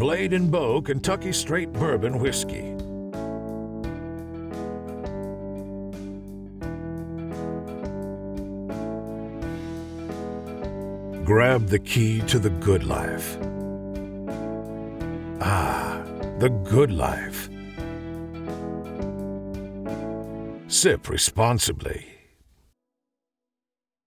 Blade and Bow Kentucky Straight Bourbon Whiskey. Grab the key to the good life. Ah, the good life. Sip responsibly.